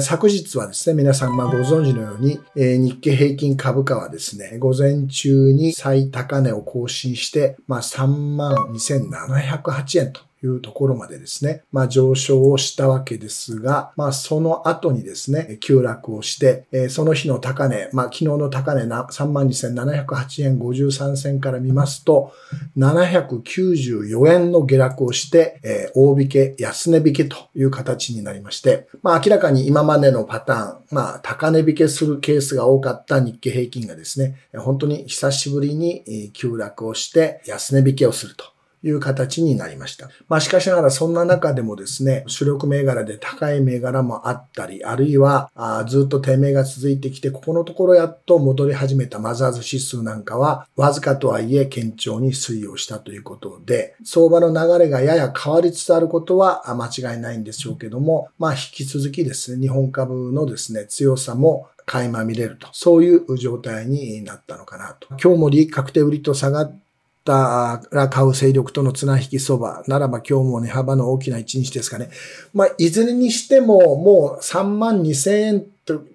昨日はですね、皆さんまご存知のように、日経平均株価はですね、午前中に最高値を更新して、まあ、32,708円というところまでですね、まあ上昇をしたわけですが、まあその後にですね、急落をして、えー、その日の高値、まあ昨日の高値な32,708円53銭から見ますと、794円の下落をして、えー、大引け、安値引けという形になりまして、まあ明らかに今までのパターン、まあ高値引けするケースが多かった日経平均がですね、本当に久しぶりに急落をして安値引けをすると。いう形になりました。まあしかしながらそんな中でもですね、主力銘柄で高い銘柄もあったり、あるいはあずっと低迷が続いてきて、ここのところやっと戻り始めたマザーズ指数なんかは、わずかとはいえ堅調に推移をしたということで、相場の流れがやや変わりつつあることは間違いないんでしょうけども、まあ引き続きですね、日本株のですね、強さも垣間見れると。そういう状態になったのかなと。今日も利益確定売りと下がったら買う勢力との綱引き相場ならば今日も値幅の大きな一日ですかね。まあ、いずれにしてももう3万2千円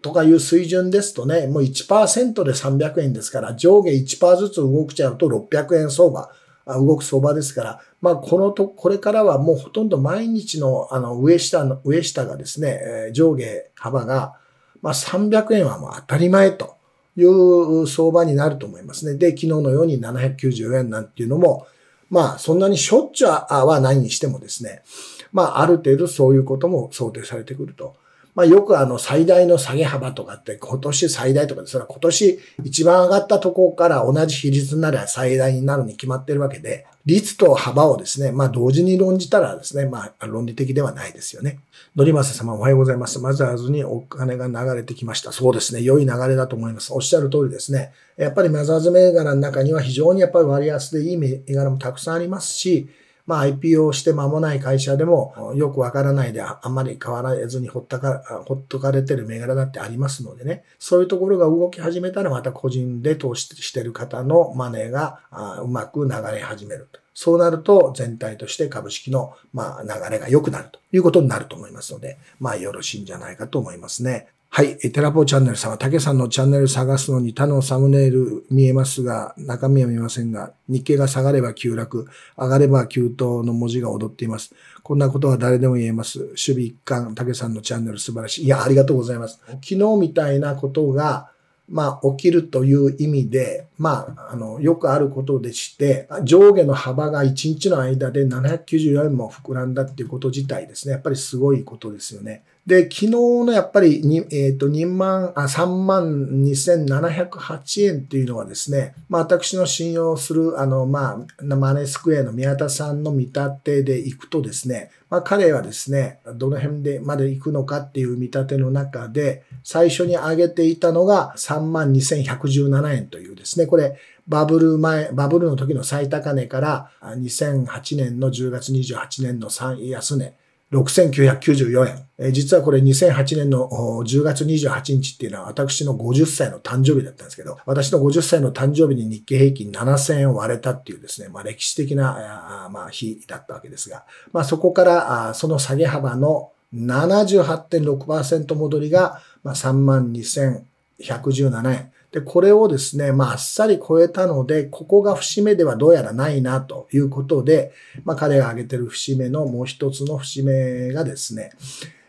とかいう水準ですとね、もう1%で300円ですから、上下1%ずつ動くちゃうと600円相場、動く相場ですから、まあ、このと、これからはもうほとんど毎日のあの上下の、上下がですね、上下幅が、まあ、300円はもう当たり前と。いう相場になると思いますね。で、昨日のように794円なんていうのも、まあ、そんなにしょっちゅうはないにしてもですね、まあ、ある程度そういうことも想定されてくると。まあ、よくあの、最大の下げ幅とかって、今年最大とかで、それは今年一番上がったところから同じ比率なら最大になるに決まってるわけで、率と幅をですね、まあ、同時に論じたらですね、まあ、論理的ではないですよね。のりまさ様おはようございます。マザーズにお金が流れてきました。そうですね。良い流れだと思います。おっしゃる通りですね。やっぱりマザーズ銘柄の中には非常にやっぱり割安でいい銘柄もたくさんありますし、まあ IPO して間もない会社でもよくわからないであんまり変わらずにほったか、ほっとかれてる銘柄だってありますのでね。そういうところが動き始めたらまた個人で投資してる方のマネーがうまく流れ始めると。そうなると全体として株式のまあ流れが良くなるということになると思いますので、まあよろしいんじゃないかと思いますね。はい。テラポーチャンネルさんは、竹さんのチャンネル探すのに他のサムネイル見えますが、中身は見ませんが、日経が下がれば急落、上がれば急騰の文字が踊っています。こんなことは誰でも言えます。守備一貫、竹さんのチャンネル素晴らしい。いや、ありがとうございます。昨日みたいなことが、まあ、起きるという意味で、まあ、あの、よくあることでして、上下の幅が1日の間で794円も膨らんだっていうこと自体ですね。やっぱりすごいことですよね。で、昨日のやっぱり2、えっ、ー、と、2万、あ、3万2708円っていうのはですね、まあ私の信用する、あの、まあ、マネスクエアの宮田さんの見立てでいくとですね、まあ彼はですね、どの辺でまで行くのかっていう見立ての中で、最初に上げていたのが3万2117円というですね、これ、バブル前、バブルの時の最高値から2008年の10月28年の3安値、6994円。実はこれ2008年の10月28日っていうのは私の50歳の誕生日だったんですけど、私の50歳の誕生日に日経平均7000円を割れたっていうですね、まあ歴史的な、まあ、日だったわけですが、まあそこからその下げ幅の78.6%戻りがまあ32,117円。で、これをですね、まあ、あっさり超えたので、ここが節目ではどうやらないなということで、まあ、彼が挙げてる節目のもう一つの節目がですね、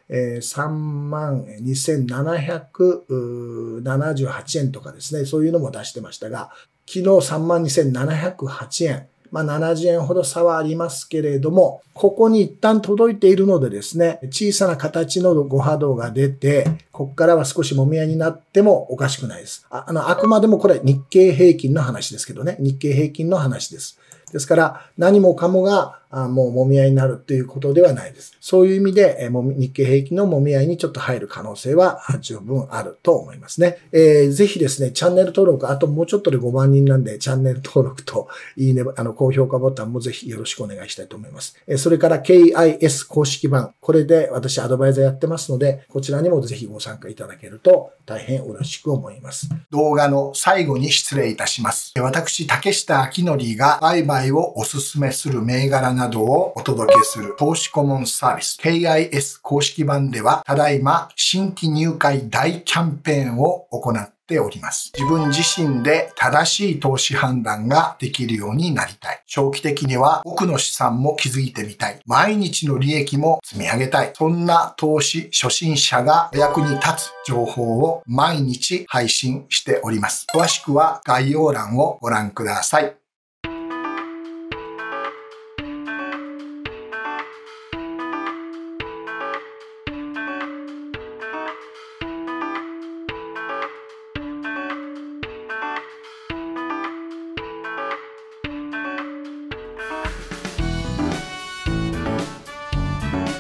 えー、3万2778円とかですね、そういうのも出してましたが、昨日3万2708円。まあ、70円ほど差はありますけれども、ここに一旦届いているのでですね、小さな形のご波動が出て、ここからは少しもみ合いになってもおかしくないです。ああの、あくまでもこれ日経平均の話ですけどね、日経平均の話です。ですから、何もかもがもう揉み合いになるっていうことではないです。そういう意味で、えー、日経平均の揉み合いにちょっと入る可能性は十分あると思いますね。えー、ぜひですね、チャンネル登録、あともうちょっとで5万人なんで、チャンネル登録といいね、あの、高評価ボタンもぜひよろしくお願いしたいと思います。えー、それから KIS 公式版、これで私アドバイザーやってますので、こちらにもぜひご参加いただけると大変よろしく思います。動画の最後に失礼いたします。私、竹下明則が売買をお勧めする銘柄などをお届けする投資顧問サービス KIS 公式版ではただいま新規入会大キャンペーンを行っております。自分自身で正しい投資判断ができるようになりたい。長期的には奥の資産も築いてみたい。毎日の利益も積み上げたい。そんな投資初心者がお役に立つ情報を毎日配信しております。詳しくは概要欄をご覧ください。